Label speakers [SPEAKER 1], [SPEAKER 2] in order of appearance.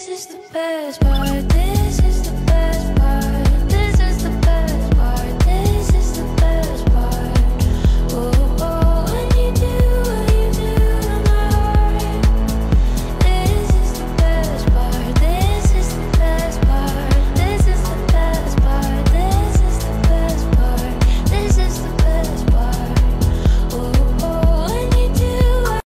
[SPEAKER 1] This is the best part.